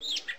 you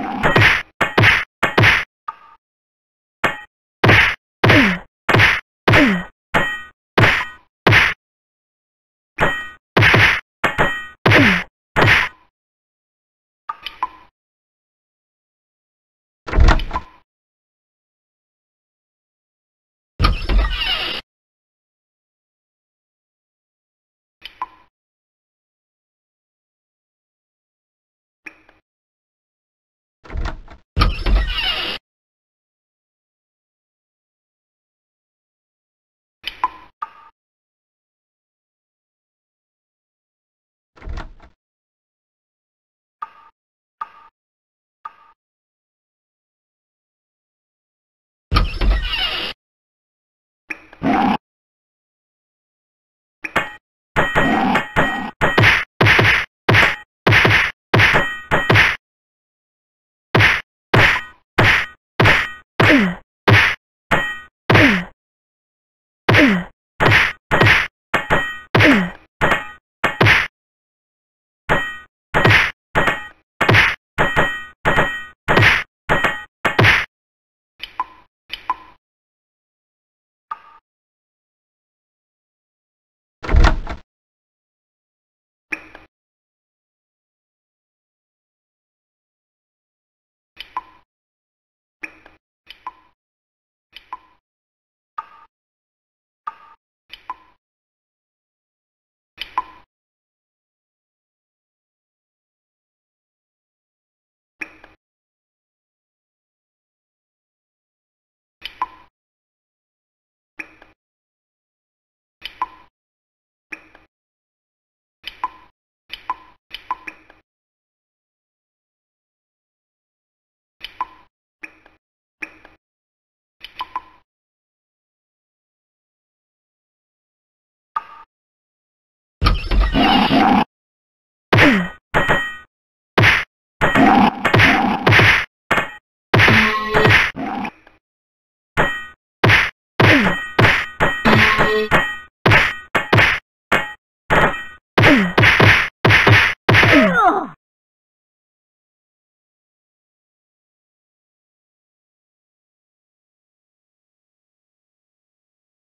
Thank you.